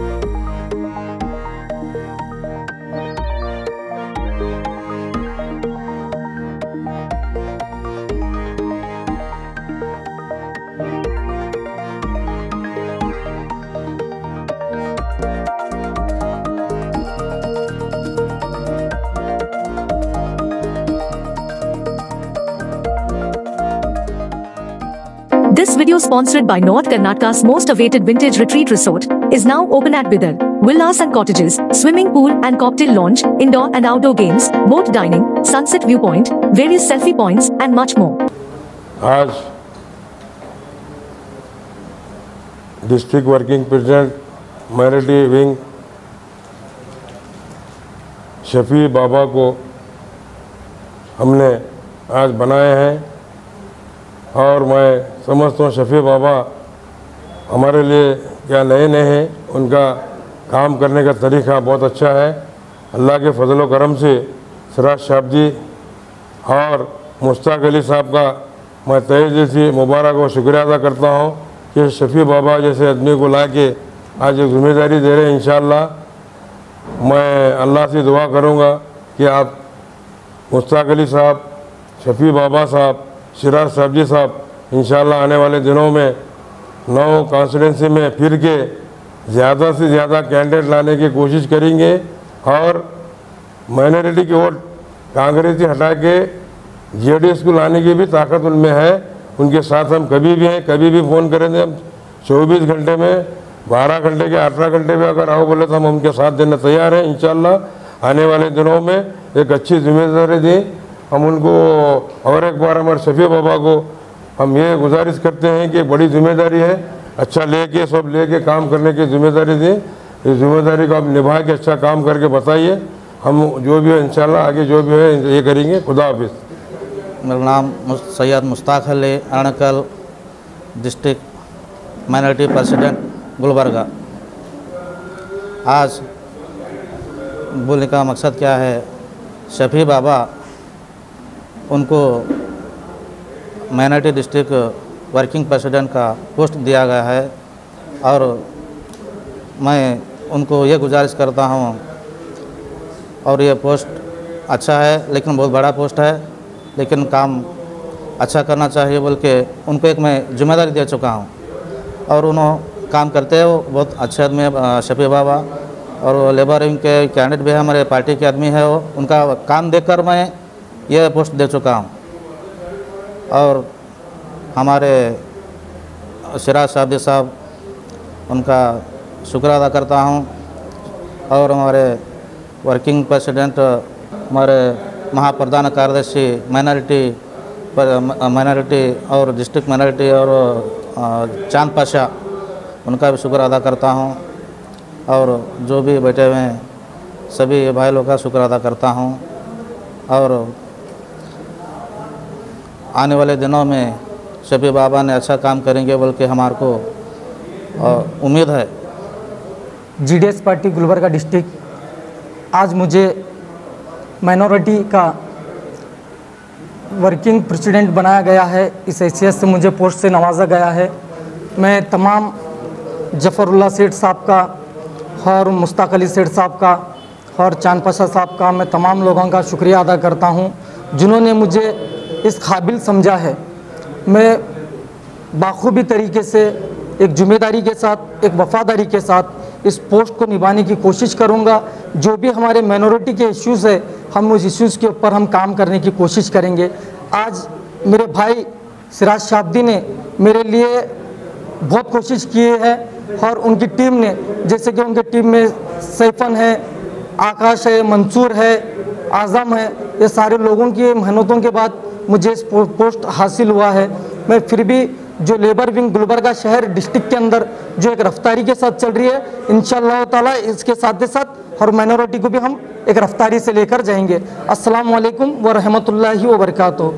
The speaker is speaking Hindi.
Bye. This video sponsored by North Karnataka's most awaited vintage retreat resort is now open at Bidar. Villas and cottages, swimming pool and cocktail lounge, indoor and outdoor games, boat dining, sunset viewpoint, various selfie points and much more. आज district working president minority wing Shafi Baba को हमने आज बनाए हैं और मैं समझता हूँ शफी बाबा। हमारे लिए क्या नए नए हैं, उनका काम करने का तरीका बहुत अच्छा है। अल्लाह के फजल करम से सराज शाह और मुश्ताक अली साहब का मैं तय दिल से मुबारक और शुक्रिया अदा करता हूँ कि शफी बाबा जैसे आदमी को ला के आज एक ज़िम्मेदारी दे रहे हैं इंशाल्लाह मैं अल्लाह से दुआ करूँगा कि आप मुश्ताक अली साहब शफी बाबा साहब सिराज साहब जी साहब, इंशाल्लाह आने वाले दिनों में, नौ कॉन्स्टिटेंसी में फिर के ज़्यादा से ज़्यादा कैंडिडेट लाने की कोशिश करेंगे और माइनॉरिटी की वोट कांग्रेस से हटा के जेडीएस को लाने की भी ताकत उनमें है। उनके साथ हम कभी भी हैं, कभी भी फ़ोन करेंगे हम। 24 घंटे में 12 घंटे के 18 घंटे में अगर आओ बोले तो हम उनके साथ देने तैयार हैं, इंशाल्लाह आने वाले दिनों में एक अच्छी ज़िम्मेदारी दी। हम उनको और एक बार हमारे शफी बाबा को हम ये गुजारिश करते हैं कि बड़ी ज़िम्मेदारी है। अच्छा लेके, सब लेके काम करने की ज़िम्मेदारी दी। इस ज़िम्मेदारी को आप निभा के अच्छा काम करके बताइए। हम जो भी है, इंशाल्लाह आगे जो भी है, ये करेंगे। खुदा हाफिज़। मेरा नाम Syed Mushtaq Ali Arankal district minority president, Gulbarga. आज बोलने का मकसद क्या है? शफी बाबा उनको माइनॉरिटी डिस्ट्रिक्ट वर्किंग प्रेसिडेंट का पोस्ट दिया गया है और मैं उनको ये गुजारिश करता हूँ और ये पोस्ट अच्छा है, लेकिन बहुत बड़ा पोस्ट है, लेकिन काम अच्छा करना चाहिए बोल के उनको एक मैं ज़िम्मेदारी दे चुका हूँ। और उन्होंने काम करते हो, बहुत अच्छे आदमी है शफी बाबा, और लेबर विंग के कैंडिडेट भी है, हमारे पार्टी के आदमी है वो, उनका काम देखकर मैं ये पोस्ट दे चुका हूँ। और हमारे सिराज साहब साहब, उनका शुक्र अदा करता हूँ। और हमारे वर्किंग प्रेसिडेंट हमारे महाप्रधान कार्यदर्शी माइनॉरिटी माइनॉरिटी और डिस्ट्रिक्ट माइनॉरिटी और चाँद पाशा, उनका भी शुक्र अदा करता हूँ। और जो भी बैठे हुए हैं, सभी भाई लोग का शुक्र अदा करता हूँ। और आने वाले दिनों में शफी बाबा ने अच्छा काम करेंगे बल्कि हमारे को उम्मीद है। जीडीएस पार्टी गुलबर्गा डिस्ट्रिक्ट, आज मुझे माइनॉरिटी का वर्किंग प्रेसिडेंट बनाया गया है। इस हैसियत से मुझे पोस्ट से नवाजा गया है। मैं तमाम जफ़रुल्ला सेठ साहब का और मुश्ताक अली सेठ साहब का और चाँद पाशा साहब का, मैं तमाम लोगों का शुक्रिया अदा करता हूँ, जिन्होंने मुझे इस काबिल समझा है। मैं बाखूबी तरीके से, एक ज़िम्मेदारी के साथ, एक वफादारी के साथ इस पोस्ट को निभाने की कोशिश करूँगा। जो भी हमारे माइनॉरिटी के इश्यूज़ है, हम उस इश्यूज़ के ऊपर हम काम करने की कोशिश करेंगे। आज मेरे भाई सिराज शाब्दी ने मेरे लिए बहुत कोशिश की है और उनकी टीम ने, जैसे कि उनकी टीम में सैफन है, आकाश है, मंसूर है, आज़म है, ये सारे लोगों की मेहनतों के बाद मुझे पोस्ट हासिल हुआ है। मैं फिर भी जो लेबर विंग गुलबर्गा शहर डिस्ट्रिक्ट के अंदर जो एक रफ्तारी के साथ चल रही है इन ताला इसके साथ ही साथ और माइनॉरिटी को भी हम एक रफ्तारी से लेकर जाएँगे। असलकम वरहमल व रहमतुल्लाहि व बरकातुहू।